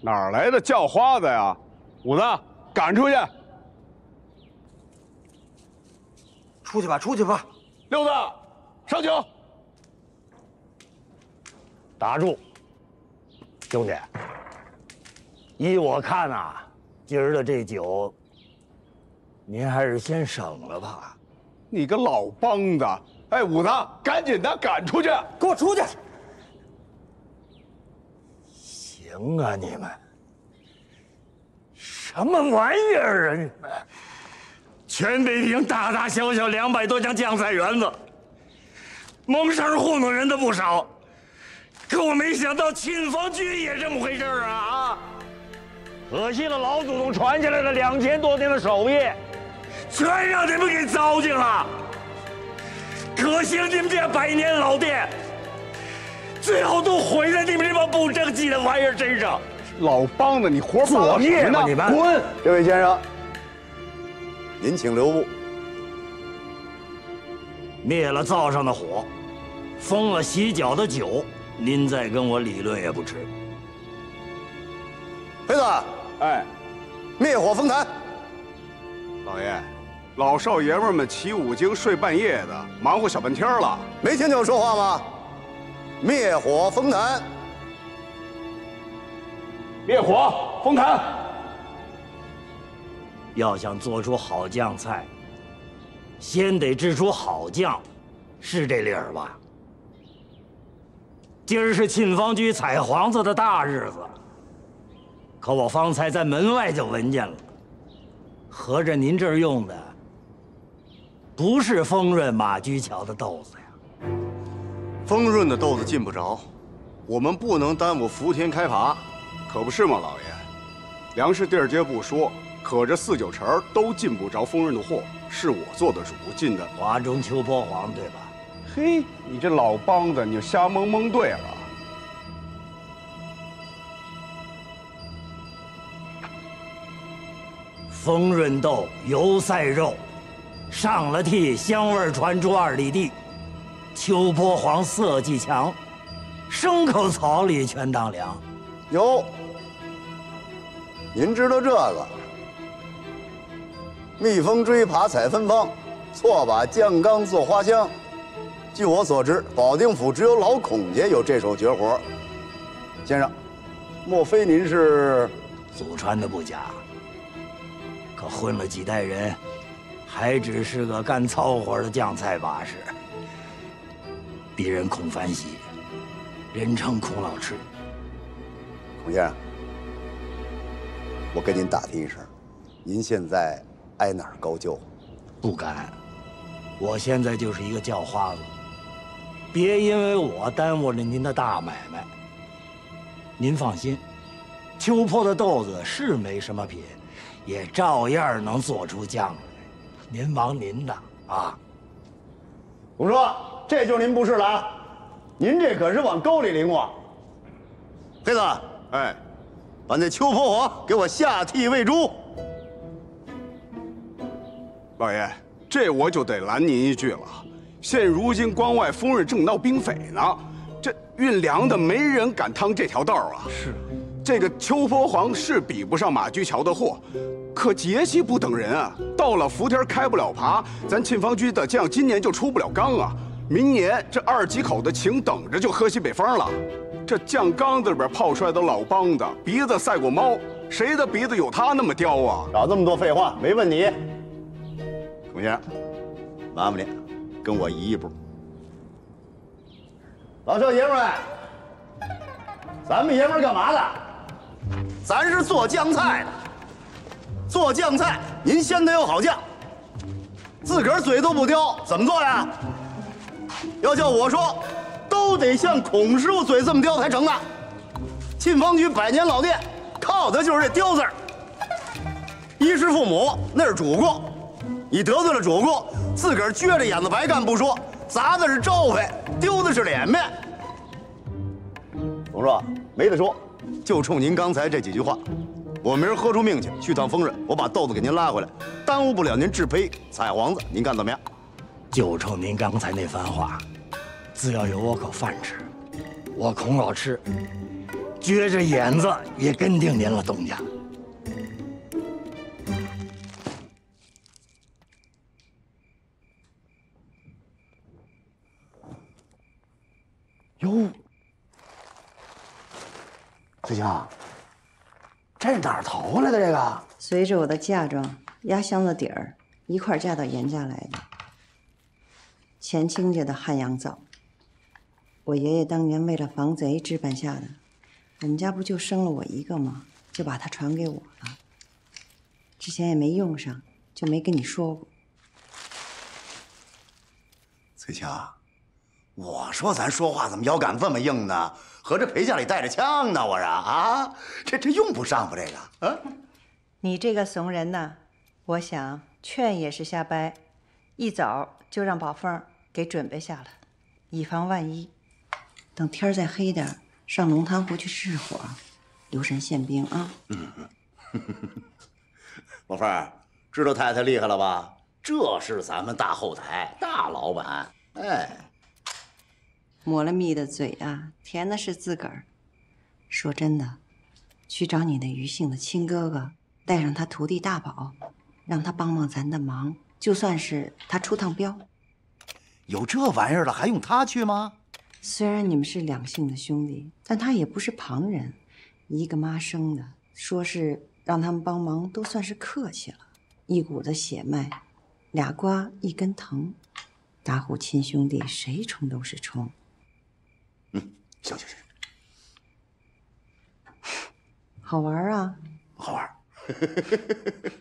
哪儿来的叫花子呀？五子，赶出去！出去吧，出去吧。六子，上酒。打住，兄弟。依我看呐，今儿的这酒，您还是先省了吧。你个老梆子！哎，五子，赶紧的，赶出去！给我出去！行啊，你们什么玩意儿啊？你们全北平大大小小两百多家酱菜园子，蒙事糊弄人的不少，可我没想到沁芳居也这么回事啊！啊！可惜了老祖宗传下来的两千多年的手艺，全让你们给糟践了。可惜了你们这百年老店，最后都毁在你们这帮不争气的玩意儿身上。老梆子，你活作孽呢？你们滚！这位先生，您请留步。灭了灶上的火，封了洗脚的酒，您再跟我理论也不迟。黑子，哎，灭火封坛。老爷。老少爷们们起五更睡半夜的，忙活小半天了，没听见我说话吗？灭火封坛，灭火封坛。要想做出好酱菜，先得制出好酱，是这理儿吧？今儿是沁芳居采黄子的大日子，可我方才在门外就闻见了，合着您这儿用的？不是丰润马驹桥的豆子呀，丰润的豆子进不着，我们不能耽误福田开耙，可不是吗，老爷？粮食地儿街不说，可这四九城都进不着丰润的货，是我做的主进的。华中秋波黄，对吧？嘿，你这老梆子，你就瞎蒙蒙对了。丰润豆，油赛肉。上了屉，香味传出二里地。秋波黄色既强，牲口草里全当粮。哟，您知道这个？蜜蜂追爬采芬芳，错把酱缸做花香。据我所知，保定府只有老孔家有这手绝活。先生，莫非您是？祖传的不假，可混了几代人。还只是个干糙活的酱菜把式，别人孔繁喜，人称孔老师。孔先生，我跟您打听一声，您现在挨哪儿高就？不敢，我现在就是一个叫花子，别因为我耽误了您的大买卖。您放心，秋坡的豆子是没什么品，也照样能做出酱来。您忙您的啊！我说，这就您不是了啊！您这可是往沟里淋我。黑子，哎，把那秋婆黄给我下屉喂猪。老爷，这我就得拦您一句了。现如今关外丰润正闹兵匪呢，这运粮的没人敢趟这条道啊。是，这个秋婆黄是比不上马驹桥的货。可节气不等人啊！到了伏天开不了耙，咱沁芳居的酱今年就出不了缸啊！明年这二几口的请等着就喝西北风了。这酱缸子里边泡出来的老梆子，鼻子赛过猫，谁的鼻子有他那么刁啊？少这么多废话，没问你。孔先生，麻烦你跟我移一步。老少爷们儿，咱们爷们儿干嘛的？咱是做酱菜的。做酱菜，您先得有好酱。自个儿嘴都不刁，怎么做呀？要叫我说，都得像孔师傅嘴这么刁才成的。沁芳居百年老店，靠的就是这刁字儿。衣食父母那是主顾，你得罪了主顾，自个儿撅着眼子白干不说，砸的是招牌，丢的是脸面。董叔，没得说，就冲您刚才这几句话。我明儿喝出命去，去趟丰润，我把豆子给您拉回来，耽误不了您制胚采黄子，您看怎么样？就冲您刚才那番话，只要有我口饭吃，我孔老吃撅着眼子也跟定您了，东家。哟，翠青，这是哪儿淘回来的？这个随着我的嫁妆、压箱子底儿一块儿嫁到严家来的。前清家的汉阳造，我爷爷当年为了防贼置办下的。我们家不就生了我一个吗？就把它传给我了。之前也没用上，就没跟你说过。翠青，我说咱说话怎么腰杆这么硬呢？合着陪嫁里带着枪呢？我说啊，这这用不上吧？这个啊，你这个怂人呐，我想劝也是瞎掰，一早就让宝凤给准备下了，以防万一。等天再黑点，上龙潭湖去试火，留神宪兵啊。嗯，老凤儿，知道太太厉害了吧？这是咱们大后台大老板，哎，抹了蜜的嘴啊，甜的是自个儿。说真的，去找你那余姓的亲哥哥，带上他徒弟大宝，让他帮帮咱的忙，就算是他出趟镖。有这玩意儿了，还用他去吗？虽然你们是两姓的兄弟，但他也不是旁人，一个妈生的，说是让他们帮忙，都算是客气了。一股子血脉。俩瓜一根藤，打虎亲兄弟，谁冲都是冲。嗯，行行行，好玩啊！好玩。